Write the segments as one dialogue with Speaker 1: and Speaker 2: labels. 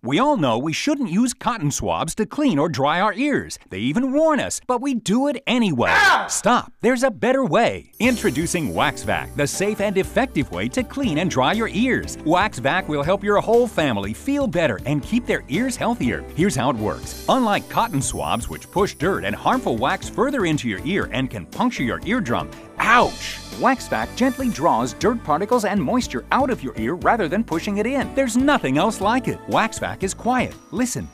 Speaker 1: We all know we shouldn't use cotton swabs to clean or dry our ears. They even warn us, but we do it anyway.
Speaker 2: Ow!
Speaker 1: Stop, there's a better way. Introducing WaxVac, the safe and effective way to clean and dry your ears. WaxVac will help your whole family feel better and keep their ears healthier. Here's how it works. Unlike cotton swabs, which push dirt and harmful wax further into your ear and can puncture your eardrum, Ouch! WaxVac gently draws dirt particles and moisture out of your ear rather than pushing it in. There's nothing else like it. WaxVac is quiet. Listen.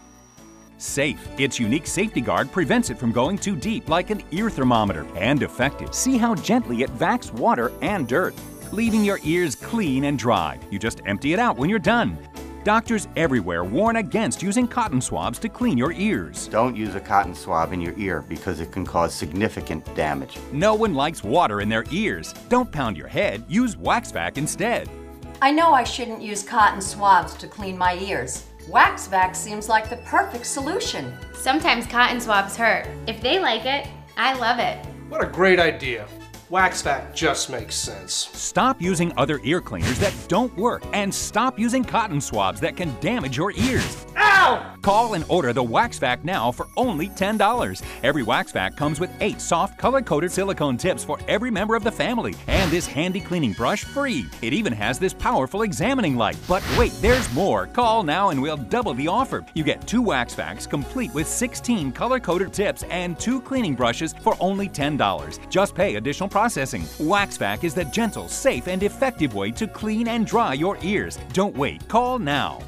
Speaker 1: Safe. Its unique safety guard prevents it from going too deep like an ear thermometer. And effective. See how gently it vacs water and dirt, leaving your ears clean and dry. You just empty it out when you're done. Doctors everywhere warn against using cotton swabs to clean your ears.
Speaker 3: Don't use a cotton swab in your ear because it can cause significant damage.
Speaker 1: No one likes water in their ears. Don't pound your head, use WaxVac instead.
Speaker 4: I know I shouldn't use cotton swabs to clean my ears. WaxVac seems like the perfect solution.
Speaker 5: Sometimes cotton swabs hurt. If they like it, I love it.
Speaker 2: What a great idea. WaxVac just makes sense.
Speaker 1: Stop using other ear cleaners that don't work and stop using cotton swabs that can damage your ears. Call and order the WaxVac now for only $10. Every WaxVac comes with eight soft color-coded silicone tips for every member of the family and this handy cleaning brush free. It even has this powerful examining light. But wait, there's more. Call now and we'll double the offer. You get two WaxVacs complete with 16 color-coded tips and two cleaning brushes for only $10. Just pay additional processing. WaxVac is the gentle, safe, and effective way to clean and dry your ears. Don't wait. Call now.